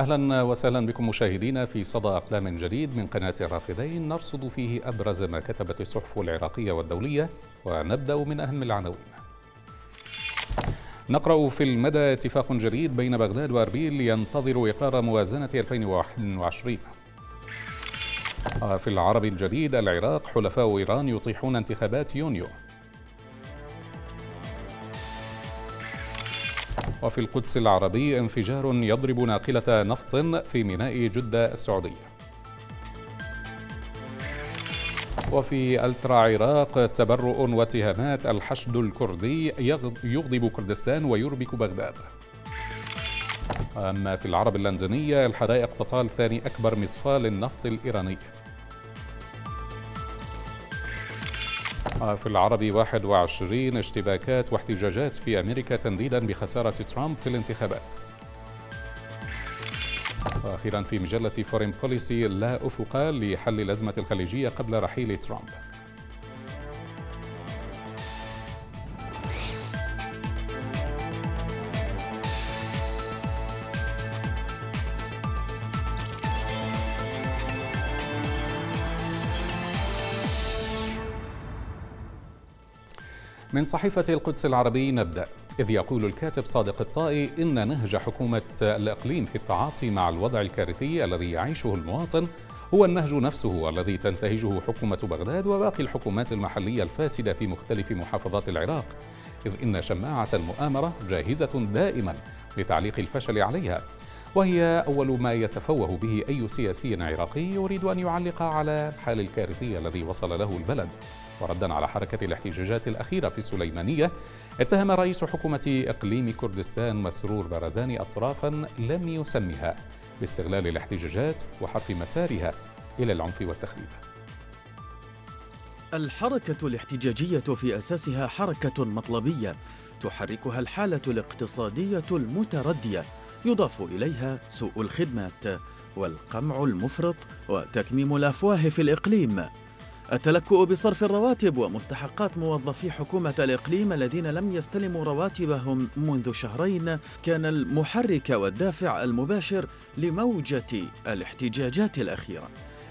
أهلا وسهلا بكم مشاهدينا في صدى أقلام جديد من قناة الرافدين. نرصد فيه أبرز ما كتبت الصحف العراقية والدولية ونبدأ من أهم العناوين. نقرأ في المدى اتفاق جديد بين بغداد وأربيل ينتظر إقرار موازنة 2021 في العربي الجديد العراق حلفاء إيران يطيحون انتخابات يونيو. وفي القدس العربي انفجار يضرب ناقلة نفط في ميناء جدة السعودية. وفي ألترا عراق تبرؤ واتهامات الحشد الكردي يغضب كردستان ويربك بغداد. أما في العرب اللندنية الحرائق تطال ثاني أكبر مصفاة للنفط الإيراني. في العربي 21 اشتباكات واحتجاجات في أمريكا تنديدا بخسارة ترامب في الانتخابات. وأخيرا في مجلة فورين بوليسي لا أفق لحل الأزمة الخليجية قبل رحيل ترامب. من صحيفة القدس العربي نبدأ. إذ يقول الكاتب صادق الطائي إن نهج حكومة الإقليم في التعاطي مع الوضع الكارثي الذي يعيشه المواطن هو النهج نفسه الذي تنتهجه حكومة بغداد وباقي الحكومات المحلية الفاسدة في مختلف محافظات العراق. إذ إن شماعة المؤامرة جاهزة دائما لتعليق الفشل عليها. وهي أول ما يتفوه به أي سياسي عراقي يريد أن يعلق على الحال الكارثي الذي وصل له البلد. وردا على حركة الاحتجاجات الأخيرة في السليمانية اتهم رئيس حكومة إقليم كردستان مسرور برزاني أطرافا لم يسمها باستغلال الاحتجاجات وحرف مسارها إلى العنف والتخريب. الحركة الاحتجاجية في أساسها حركة مطلبية تحركها الحالة الاقتصادية المتردية. يضاف إليها سوء الخدمات والقمع المفرط وتكميم الأفواه في الإقليم. التلكؤ بصرف الرواتب ومستحقات موظفي حكومة الإقليم الذين لم يستلموا رواتبهم منذ شهرين كان المحرك والدافع المباشر لموجة الاحتجاجات الأخيرة.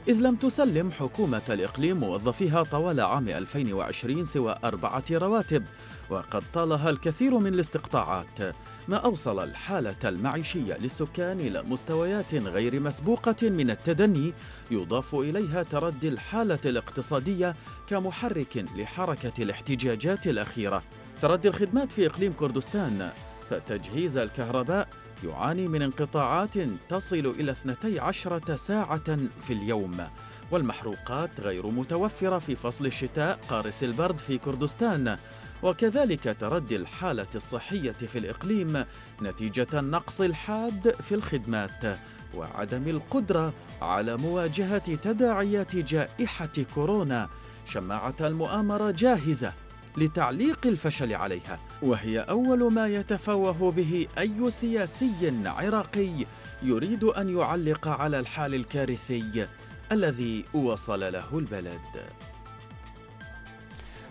إذ لم تسلم حكومة الإقليم موظفيها طوال عام 2020 سوى أربعة رواتب وقد طالها الكثير من الاستقطاعات. ما أوصل الحالة المعيشية للسكان إلى مستويات غير مسبوقة من التدني يضاف إليها تردي الحالة الاقتصادية كمحرك لحركة الاحتجاجات الأخيرة. تردي الخدمات في إقليم كردستان فتجهيز الكهرباء يعاني من انقطاعات تصل إلى 12 ساعة في اليوم. والمحروقات غير متوفرة في فصل الشتاء قارس البرد في كردستان. وكذلك تردي الحالة الصحية في الإقليم نتيجة النقص الحاد في الخدمات وعدم القدرة على مواجهة تداعيات جائحة كورونا. شماعة المؤامرة جاهزة. لتعليق الفشل عليها وهي أول ما يتفوه به أي سياسي عراقي يريد أن يعلق على الحال الكارثي الذي وصل له البلد.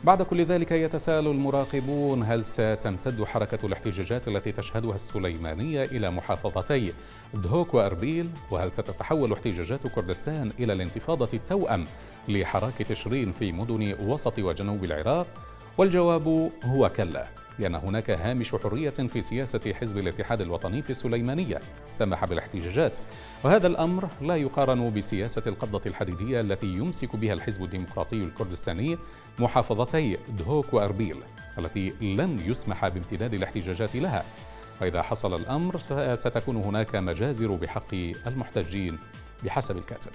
بعد كل ذلك يتساءل المراقبون هل ستمتد حركة الاحتجاجات التي تشهدها السليمانية إلى محافظتي دهوك وأربيل؟ وهل ستتحول احتجاجات كردستان إلى الانتفاضة التوأم لحراك تشرين في مدن وسط وجنوب العراق؟ والجواب هو كلا لأن هناك هامش حرية في سياسة حزب الاتحاد الوطني في السليمانية سمح بالاحتجاجات. وهذا الأمر لا يقارن بسياسة القبضة الحديدية التي يمسك بها الحزب الديمقراطي الكردستاني محافظتي دهوك وأربيل التي لن يسمح بامتداد الاحتجاجات لها. فإذا حصل الأمر ستكون هناك مجازر بحق المحتجين بحسب الكاتب.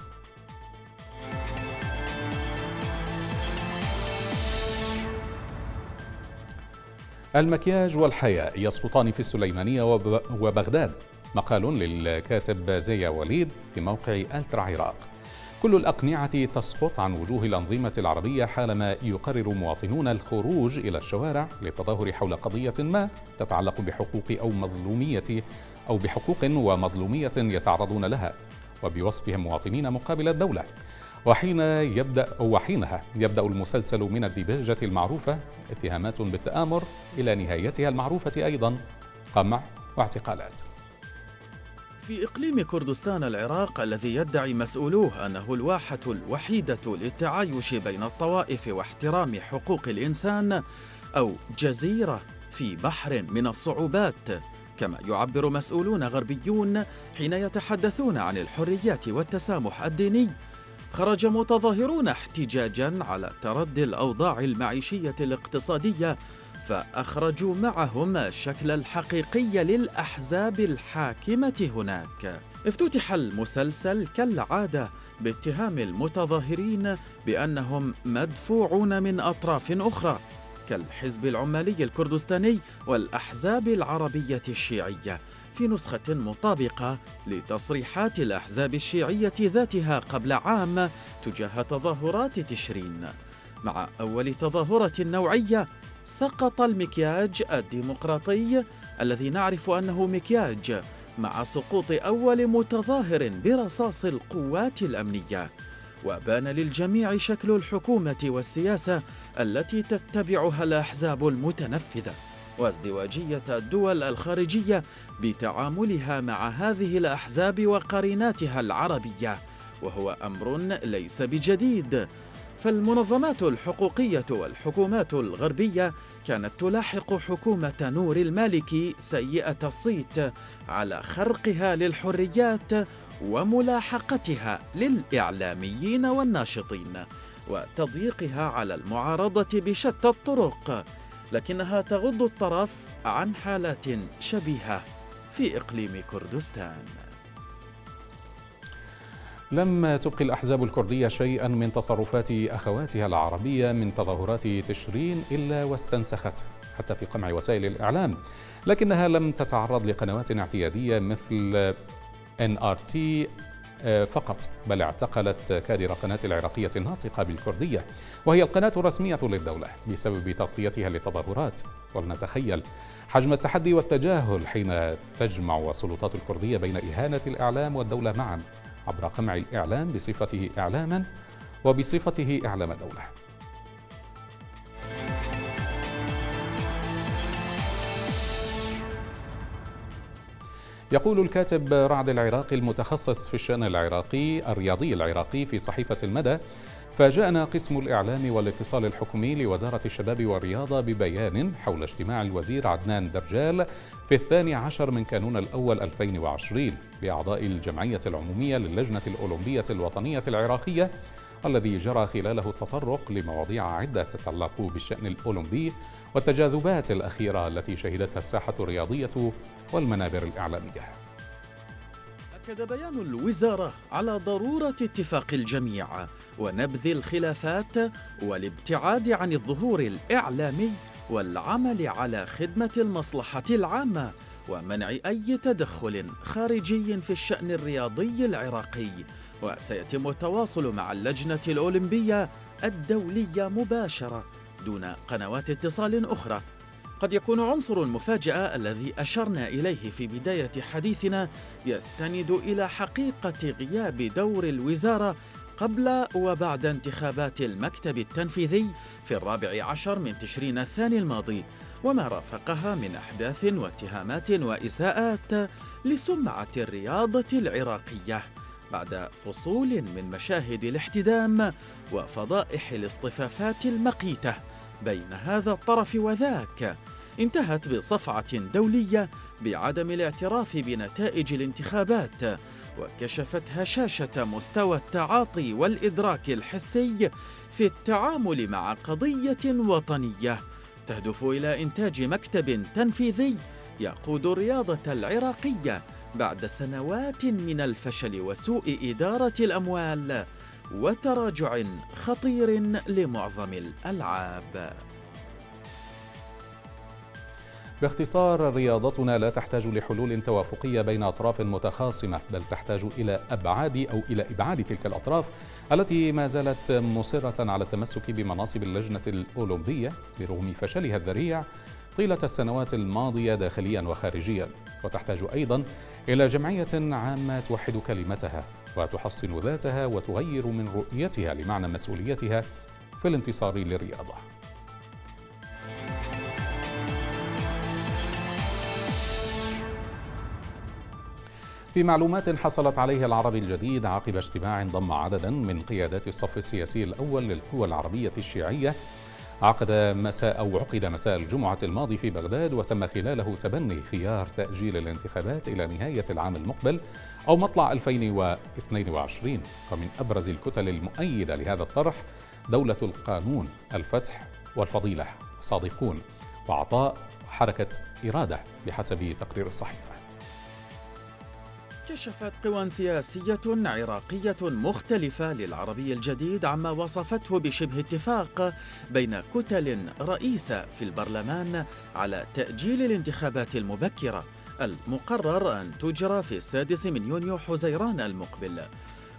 المكياج والحياة يسقطان في السليمانية وبغداد. مقال للكاتب زيا وليد في موقع ألترا عراق كل الأقنعة تسقط عن وجوه الأنظمة العربية حالما يقرر مواطنون الخروج إلى الشوارع للتظاهر حول قضية ما تتعلق بحقوق أو مظلومية أو بحقوق ومظلومية يتعرضون لها وبوصفهم مواطنين مقابل الدولة. وحين يبدأ وحينها يبدأ المسلسل من الديباجة المعروفة اتهامات بالتآمر إلى نهايتها المعروفة أيضا قمع واعتقالات. في إقليم كردستان العراق الذي يدعي مسؤولوه أنه الواحة الوحيدة للتعايش بين الطوائف واحترام حقوق الإنسان أو جزيرة في بحر من الصعوبات كما يعبر مسؤولون غربيون حين يتحدثون عن الحريات والتسامح الديني خرج متظاهرون احتجاجا على تردي الأوضاع المعيشية الاقتصادية فأخرجوا معهم الشكل الحقيقي للأحزاب الحاكمة هناك. افتتح المسلسل كالعادة باتهام المتظاهرين بأنهم مدفوعون من أطراف أخرى كالحزب العمالي الكردستاني والأحزاب العربية الشيعية. في نسخة مطابقة لتصريحات الأحزاب الشيعية ذاتها قبل عام تجاه تظاهرات تشرين. مع أول تظاهرة نوعية سقط المكياج الديمقراطي الذي نعرف أنه مكياج مع سقوط أول متظاهر برصاص القوات الأمنية. وبان للجميع شكل الحكومة والسياسة التي تتبعها الأحزاب المتنفذة. وازدواجية الدول الخارجية بتعاملها مع هذه الأحزاب وقريناتها العربية وهو أمر ليس بجديد. فالمنظمات الحقوقية والحكومات الغربية كانت تلاحق حكومة نور المالكي سيئة الصيت على خرقها للحريات وملاحقتها للإعلاميين والناشطين وتضييقها على المعارضة بشتى الطرق. لكنها تغض الطرف عن حالات شبيهة في إقليم كردستان. لم تبقي الأحزاب الكردية شيئا من تصرفات أخواتها العربية من تظاهرات تشرين إلا واستنسخته حتى في قمع وسائل الإعلام لكنها لم تتعرض لقنوات اعتيادية مثل NRT فقط بل اعتقلت كادر قناة العراقية الناطقة بالكردية وهي القناة الرسمية للدولة بسبب تغطيتها للتظاهرات ولنتخيل حجم التحدي والتجاهل حين تجمع السلطات الكردية بين إهانة الإعلام والدولة معا عبر قمع الإعلام بصفته إعلاما وبصفته إعلام دولة يقول الكاتب رعد العراقي المتخصص في الشأن العراقي الرياضي العراقي في صحيفة المدى فاجأنا قسم الإعلام والاتصال الحكومي لوزارة الشباب والرياضة ببيان حول اجتماع الوزير عدنان درجال في الثاني عشر من كانون الأول 2020 بأعضاء الجمعية العمومية للجنة الأولمبية الوطنية العراقية الذي جرى خلاله التطرق لمواضيع عدة تتعلق بالشأن الأولمبي والتجاذبات الأخيرة التي شهدتها الساحة الرياضية والمنابر الإعلامية. أكد بيان الوزارة على ضرورة اتفاق الجميع ونبذ الخلافات والابتعاد عن الظهور الإعلامي والعمل على خدمة المصلحة العامة ومنع أي تدخل خارجي في الشأن الرياضي العراقي. وسيتم التواصل مع اللجنة الأولمبية الدولية مباشرة دون قنوات اتصال أخرى. قد يكون عنصر المفاجأة الذي أشرنا إليه في بداية حديثنا يستند إلى حقيقة غياب دور الوزارة قبل وبعد انتخابات المكتب التنفيذي في الرابع عشر من تشرين الثاني الماضي وما رافقها من أحداث واتهامات وإساءات لسمعة الرياضة العراقية. بعد فصول من مشاهد الاحتدام وفضائح الاصطفافات المقيتة بين هذا الطرف وذاك انتهت بصفعة دولية بعدم الاعتراف بنتائج الانتخابات وكشفت هشاشة مستوى التعاطي والإدراك الحسي في التعامل مع قضية وطنية تهدف إلى إنتاج مكتب تنفيذي يقود الرياضة العراقية بعد سنوات من الفشل وسوء إدارة الأموال وتراجع خطير لمعظم الألعاب. باختصار رياضتنا لا تحتاج لحلول توافقية بين أطراف متخاصمة بل تحتاج إلى أبعاد أو إلى إبعاد تلك الأطراف التي ما زالت مصرة على التمسك بمناصب اللجنة الأولمبية برغم فشلها الذريع طيلة السنوات الماضية داخليا وخارجيا. وتحتاج أيضا إلى جمعية عامة توحد كلمتها وتحصن ذاتها وتغير من رؤيتها لمعنى مسؤوليتها في الانتصار للرياضة. في معلومات حصلت عليها العربي الجديد عقب اجتماع ضم عددا من قيادات الصف السياسي الأول للقوى العربية الشيعية عقد مساء أو عقد مساء الجمعة الماضي في بغداد وتم خلاله تبني خيار تأجيل الانتخابات إلى نهاية العام المقبل أو مطلع 2022 ومن أبرز الكتل المؤيدة لهذا الطرح دولة القانون الفتح والفضيلة صادقون وعطاء حركة إرادة بحسب تقرير الصحيفة. كشفت قوى سياسية عراقية مختلفة للعربي الجديد عما وصفته بشبه اتفاق بين كتل رئيسة في البرلمان على تأجيل الانتخابات المبكرة المقرر أن تجرى في السادس من يونيو حزيران المقبل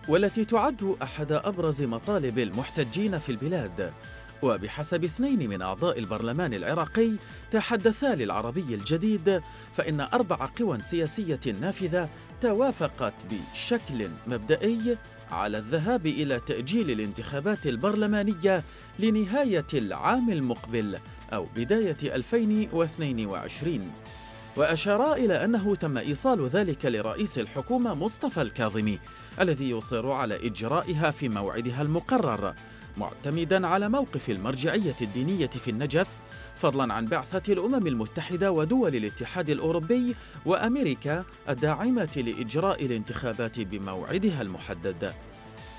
والتي تعد أحد أبرز مطالب المحتجين في البلاد. وبحسب اثنين من أعضاء البرلمان العراقي تحدثا للعربي الجديد فإن أربع قوى سياسية نافذة توافقت بشكل مبدئي على الذهاب إلى تأجيل الانتخابات البرلمانية لنهاية العام المقبل أو بداية 2022 وأشارا إلى أنه تم إيصال ذلك لرئيس الحكومة مصطفى الكاظمي الذي يصر على إجرائها في موعدها المقرر. معتمدا على موقف المرجعية الدينية في النجف فضلا عن بعثة الأمم المتحدة ودول الاتحاد الأوروبي وأمريكا الداعمة لإجراء الانتخابات بموعدها المحدد.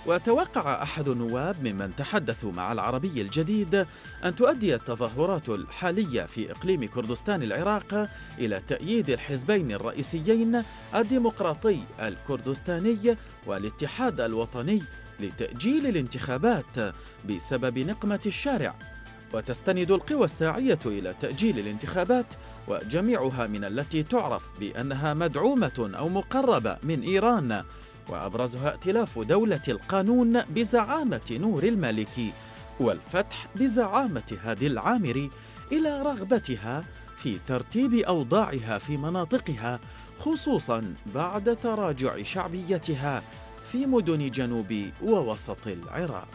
وتوقع أحد النواب ممن تحدثوا مع العربي الجديد أن تؤدي التظاهرات الحالية في إقليم كردستان العراق إلى تأييد الحزبين الرئيسيين الديمقراطي الكردستاني والاتحاد الوطني لتأجيل الانتخابات بسبب نقمة الشارع وتستند القوى الساعية إلى تأجيل الانتخابات وجميعها من التي تعرف بأنها مدعومة أو مقربة من إيران وأبرزها ائتلاف دولة القانون بزعامة نور المالكي والفتح بزعامة هادي العامري إلى رغبتها في ترتيب أوضاعها في مناطقها خصوصا بعد تراجع شعبيتها. في مدن جنوب ووسط العراق.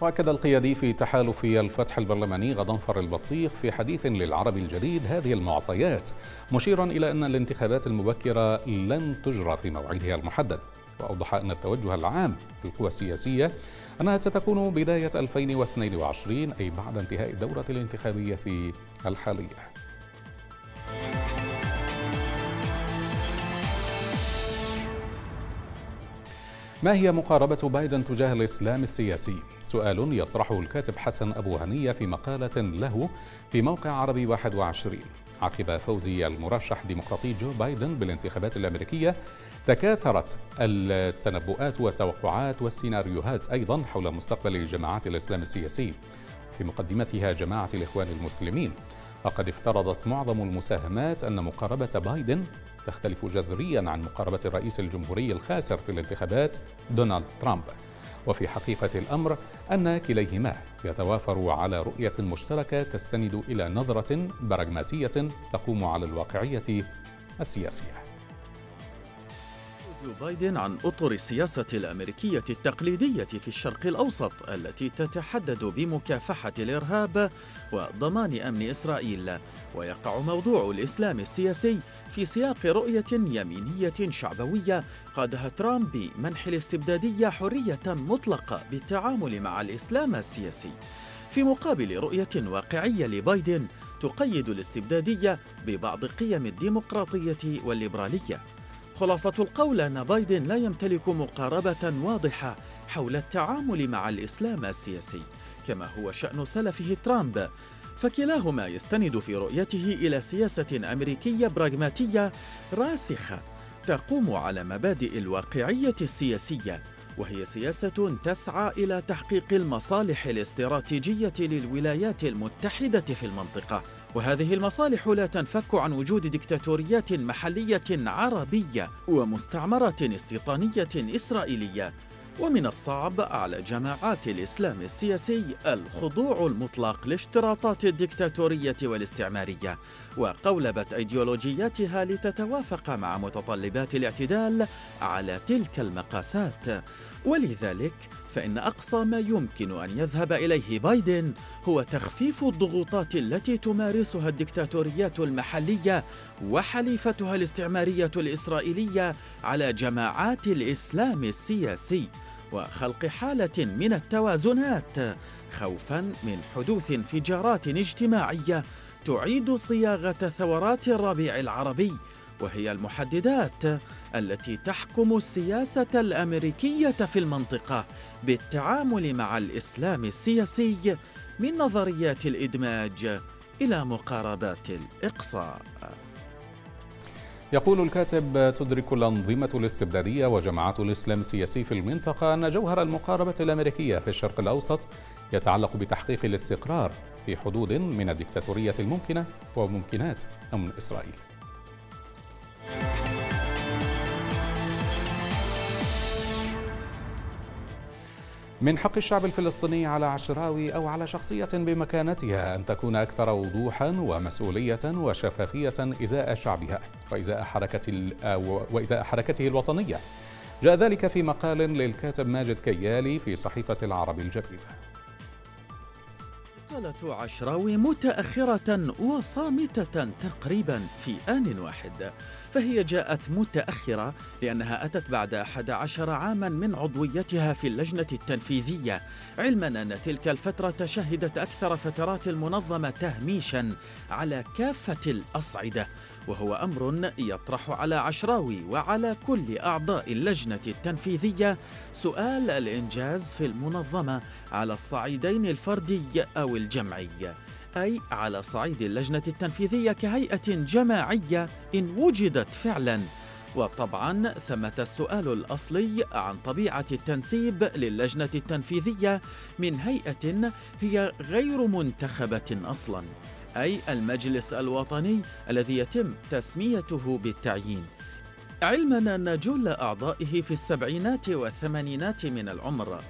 وأكد القيادي في تحالف الفتح البرلماني غضنفر البطيخ في حديث للعرب الجديد هذه المعطيات مشيرا إلى أن الانتخابات المبكرة لن تجرى في موعدها المحدد. وأوضح أن التوجه العام للقوى السياسية أنها ستكون بداية 2022 أي بعد انتهاء الدوره الانتخابية الحالية. ما هي مقاربة بايدن تجاه الإسلام السياسي؟ سؤال يطرحه الكاتب حسن أبو هنية في مقالة له في موقع عربي 21 عقب فوز المرشح الديمقراطي جو بايدن بالانتخابات الأمريكية تكاثرت التنبؤات والتوقعات والسيناريوهات أيضا حول مستقبل جماعات الإسلام السياسي في مقدمتها جماعة الإخوان المسلمين وقد افترضت معظم المساهمات أن مقاربة بايدن تختلف جذريا عن مقاربة الرئيس الجمهوري الخاسر في الانتخابات دونالد ترامب. وفي حقيقة الأمر أن كليهما يتوافر على رؤية مشتركة تستند إلى نظرة براغماتية تقوم على الواقعية السياسية. جو بايدن عن أطر السياسة الأمريكية التقليدية في الشرق الأوسط التي تتحدد بمكافحة الإرهاب وضمان أمن إسرائيل. ويقع موضوع الإسلام السياسي في سياق رؤية يمينية شعبوية قادها ترامب بمنح الاستبدادية حرية مطلقة بالتعامل مع الإسلام السياسي. في مقابل رؤية واقعية لبايدن تقيد الاستبدادية ببعض قيم الديمقراطية والليبرالية. خلاصة القول أن بايدن لا يمتلك مقاربة واضحة حول التعامل مع الإسلام السياسي كما هو شأن سلفه ترامب. فكلاهما يستند في رؤيته إلى سياسة أمريكية براغماتية راسخة تقوم على مبادئ الواقعية السياسية وهي سياسة تسعى إلى تحقيق المصالح الاستراتيجية للولايات المتحدة في المنطقة. وهذه المصالح لا تنفك عن وجود دكتاتوريات محلية عربية ومستعمرات استيطانية إسرائيلية. ومن الصعب على جماعات الإسلام السياسي الخضوع المطلق لاشتراطات الدكتاتورية والاستعمارية. وقولبت أيديولوجياتها لتتوافق مع متطلبات الاعتدال على تلك المقاسات. ولذلك فإن أقصى ما يمكن أن يذهب إليه بايدن هو تخفيف الضغوطات التي تمارسها الدكتاتوريات المحلية وحليفتها الاستعمارية الإسرائيلية على جماعات الإسلام السياسي وخلق حالة من التوازنات خوفا من حدوث انفجارات اجتماعية تعيد صياغة ثورات الربيع العربي وهي المحددات التي تحكم السياسة الأمريكية في المنطقة بالتعامل مع الإسلام السياسي من نظريات الإدماج إلى مقاربات الإقصاء. يقول الكاتب تدرك الأنظمة الاستبدادية وجماعات الإسلام السياسي في المنطقة أن جوهر المقاربة الأمريكية في الشرق الأوسط يتعلق بتحقيق الاستقرار في حدود من الدكتاتورية الممكنة وممكنات أمن إسرائيل. من حق الشعب الفلسطيني على عشراوي أو على شخصية بمكانتها أن تكون أكثر وضوحا ومسؤولية وشفافية إزاء شعبها وإزاء حركة وإزاء حركته الوطنية. جاء ذلك في مقال للكاتب ماجد كيالي في صحيفة العرب الجديدة. قالت عشراوي متأخرة وصامتة تقريبا في آن واحد. فهي جاءت متأخرة لأنها أتت بعد 11 عاما من عضويتها في اللجنة التنفيذية علما أن تلك الفترة شهدت أكثر فترات المنظمة تهميشا على كافة الأصعدة. وهو أمر يطرح على عشراوي وعلى كل أعضاء اللجنة التنفيذية سؤال الإنجاز في المنظمة على الصعيدين الفردي أو الجمعي أي على صعيد اللجنة التنفيذية كهيئة جماعية إن وجدت فعلاً. وطبعا ثمة السؤال الأصلي عن طبيعة التنسيب للجنة التنفيذية من هيئة هي غير منتخبة أصلا. أي المجلس الوطني الذي يتم تسميته بالتعيين. علما أن جل أعضائه في السبعينات والثمانينات من العمر.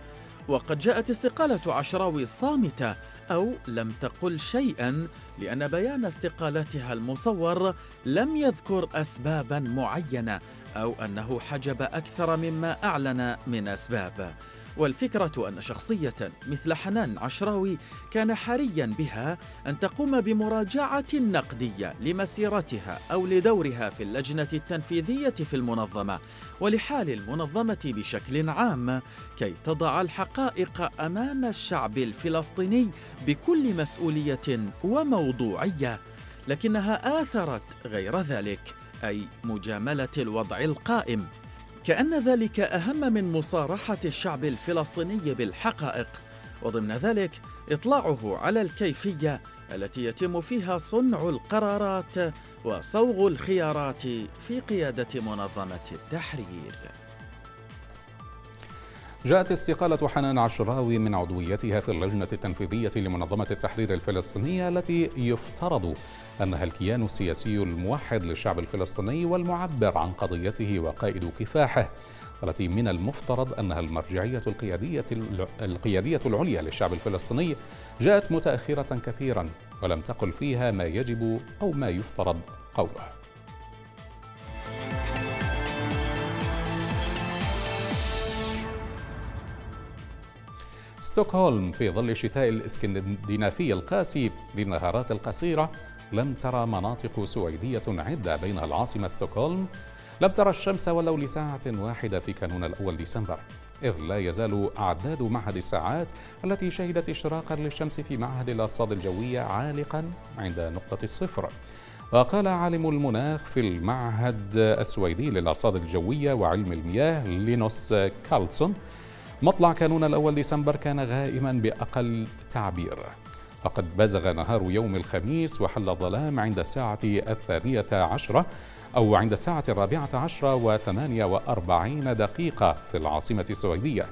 وقد جاءت استقالة عشراوي صامتة أو لم تقل شيئا لأن بيان استقالتها المصور لم يذكر أسبابا معينة أو أنه حجب أكثر مما أعلن من أسباب. والفكرة أن شخصية مثل حنان عشراوي كان حريا بها أن تقوم بمراجعة نقدية لمسيرتها أو لدورها في اللجنة التنفيذية في المنظمة ولحال المنظمة بشكل عام كي تضع الحقائق أمام الشعب الفلسطيني بكل مسؤولية وموضوعية لكنها آثرت غير ذلك أي مجاملة الوضع القائم. كأن ذلك أهم من مصارحة الشعب الفلسطيني بالحقائق وضمن ذلك إطلاعه على الكيفية التي يتم فيها صنع القرارات وصوغ الخيارات في قيادة منظمة التحرير. جاءت استقالة حنان عشراوي من عضويتها في اللجنة التنفيذية لمنظمة التحرير الفلسطينية التي يفترض أنها الكيان السياسي الموحد للشعب الفلسطيني والمعبر عن قضيته وقائد كفاحه والتي من المفترض أنها المرجعية القيادية, القيادية العليا للشعب الفلسطيني جاءت متأخرة كثيرا ولم تقل فيها ما يجب أو ما يفترض قوله. ستوكهولم في ظل الشتاء الإسكندنافي القاسي للنهارات القصيرة لم ترى مناطق سويدية عدة بينها العاصمة ستوكهولم. لم ترى الشمس ولو لساعة واحدة في كانون الأول ديسمبر. إذ لا يزال أعداد معهد الساعات التي شهدت إشراقا للشمس في معهد الأرصاد الجوية عالقا عند نقطة الصفر. وقال عالم المناخ في المعهد السويدي للأرصاد الجوية وعلم المياه لينوس كارلسون مطلع كانون الأول ديسمبر كان غائما بأقل تعبير. فقد بزغ نهار يوم الخميس وحل الظلام عند الساعة الثانية عشرة أو عند الساعة الرابعة عشرة وثمانية وأربعين دقيقة في العاصمة السويدية.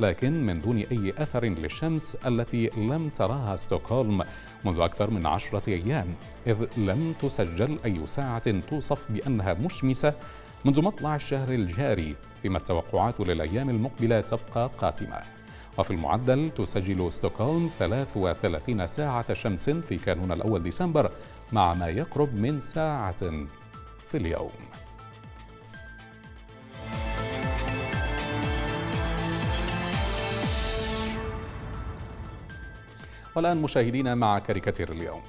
لكن من دون أي أثر للشمس التي لم تراها ستوكهولم منذ أكثر من عشرة أيام إذ لم تسجل أي ساعة توصف بأنها مشمسة منذ مطلع الشهر الجاري فيما التوقعات للأيام المقبلة تبقى قاتمة. وفي المعدل تسجل ستوكهولم 33 ساعة شمس في كانون الأول ديسمبر مع ما يقرب من ساعة في اليوم. والآن مشاهدينا مع كاريكاتير اليوم.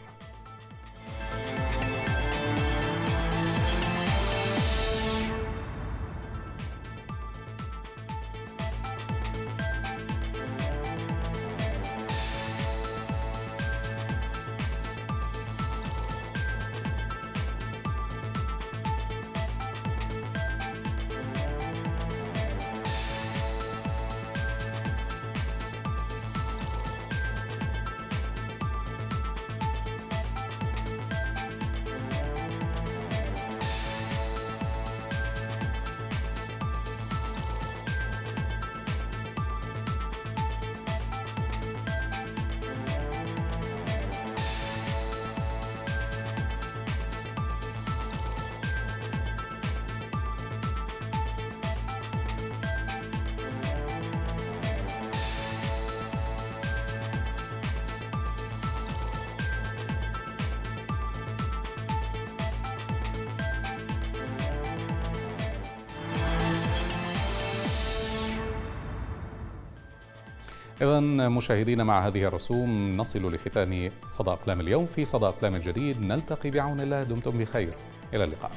إذا مشاهدينا مع هذه الرسوم نصل لختام صدى أقلام اليوم. في صدى أقلام الجديد نلتقي بعون الله دمتم بخير. إلى اللقاء.